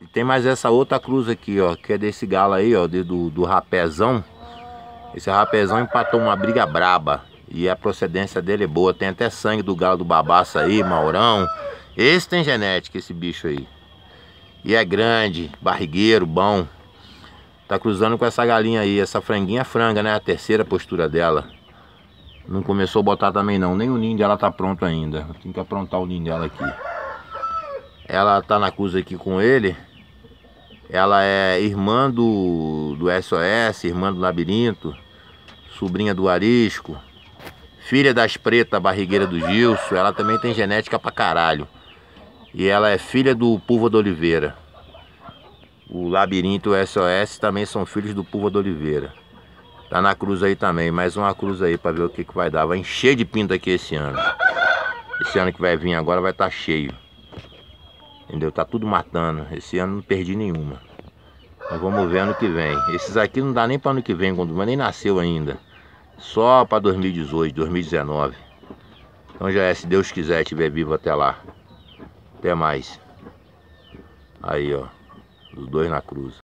E tem mais essa outra cruz aqui, ó, que é desse galo aí, ó, do, do rapezão. Esse rapezão empatou uma briga braba. E a procedência dele é boa. Tem até sangue do galo do babaça aí, maurão. Esse tem genética, esse bicho aí. E é grande, barrigueiro, bom. Tá cruzando com essa galinha aí. Essa franguinha franga, né? A terceira postura dela. Não começou a botar também não. Nem o ninho dela tá pronto ainda. Tem que aprontar o ninho dela aqui. Ela tá na cruz aqui com ele. Ela é irmã do, do SOS, irmã do Labirinto, sobrinha do Arisco, filha das pretas, barrigueira do Gilson. Ela também tem genética pra caralho. E ela é filha do Pulva da Oliveira. O Labirinto e o SOS também são filhos do Pulva da Oliveira. Tá na cruz aí também, mais uma cruz aí pra ver o que, que vai dar. Vai encher de pinto aqui esse ano. Esse ano que vai vir agora vai estar tá cheio. Entendeu? Tá tudo matando. Esse ano não perdi nenhuma. Mas vamos ver ano que vem. Esses aqui não dá nem para ano que vem, quando nem nasceu ainda. Só para 2018, 2019. Então já é, se Deus quiser, estiver vivo até lá. Até mais. Aí, ó. Os dois na cruz.